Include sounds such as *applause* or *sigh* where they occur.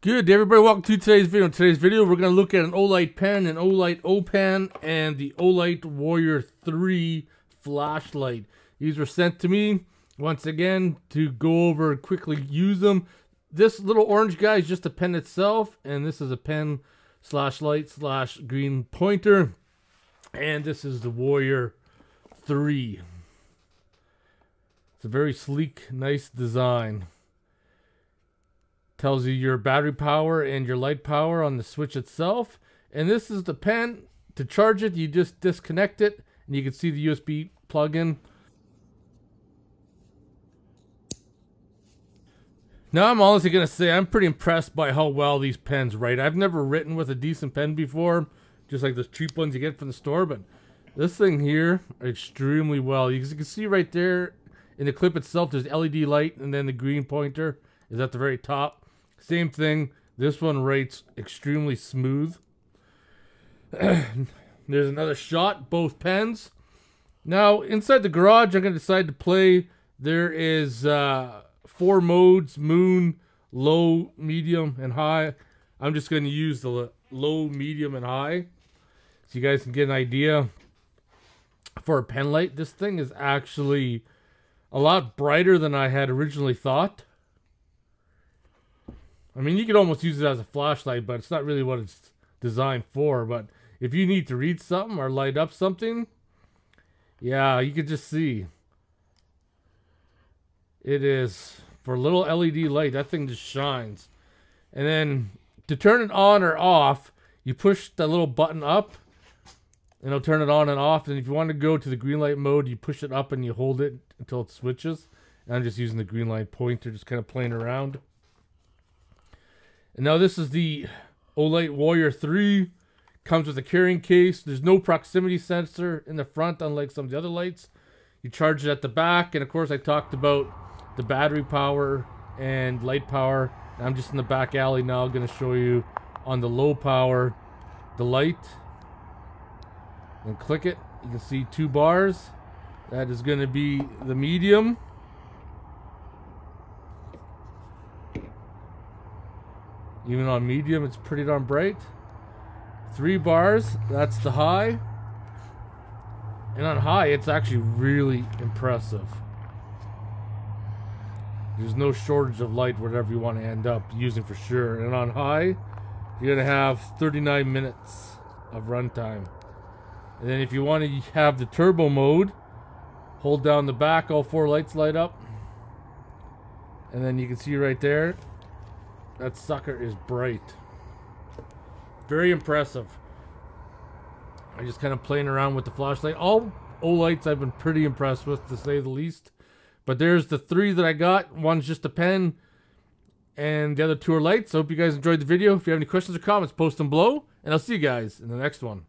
Good, everybody. Welcome to today's video. In today's video, we're going to look at an Olight pen, an Olight O-Pen, and the Olight Warrior 3 flashlight. These were sent to me, once again, to go over and quickly use them. This little orange guy is just a pen itself, and this is a pen slash light slash green pointer. And this is the Warrior 3. It's a very sleek, nice design tells you your battery power and your light power on the switch itself. And this is the pen. To charge it, you just disconnect it and you can see the USB plug-in. Now I'm honestly going to say I'm pretty impressed by how well these pens write. I've never written with a decent pen before, just like those cheap ones you get from the store, but this thing here, extremely well. You can see right there in the clip itself, there's LED light and then the green pointer is at the very top. Same thing. This one writes extremely smooth. *clears throat* There's another shot, both pens. Now, inside the garage, I'm going to decide to play. There is uh, four modes, moon, low, medium, and high. I'm just going to use the low, medium, and high. So you guys can get an idea. For a pen light, this thing is actually a lot brighter than I had originally thought. I mean, you could almost use it as a flashlight, but it's not really what it's designed for. But if you need to read something or light up something, yeah, you could just see. It is for a little LED light. That thing just shines. And then to turn it on or off, you push the little button up and it'll turn it on and off. And if you want to go to the green light mode, you push it up and you hold it until it switches. And I'm just using the green light pointer, just kind of playing around. And now this is the Olight Warrior 3. Comes with a carrying case. There's no proximity sensor in the front, unlike some of the other lights. You charge it at the back. And of course, I talked about the battery power and light power. I'm just in the back alley now. Going to show you on the low power, the light. And click it. You can see two bars. That is going to be the medium. Even on medium, it's pretty darn bright. Three bars, that's the high. And on high, it's actually really impressive. There's no shortage of light, whatever you want to end up using for sure. And on high, you're going to have 39 minutes of runtime. And then if you want to have the turbo mode, hold down the back, all four lights light up. And then you can see right there, that sucker is bright. Very impressive. I'm just kind of playing around with the flashlight. All Olights I've been pretty impressed with, to say the least. But there's the three that I got. One's just a pen, and the other two are lights. I hope you guys enjoyed the video. If you have any questions or comments, post them below, and I'll see you guys in the next one.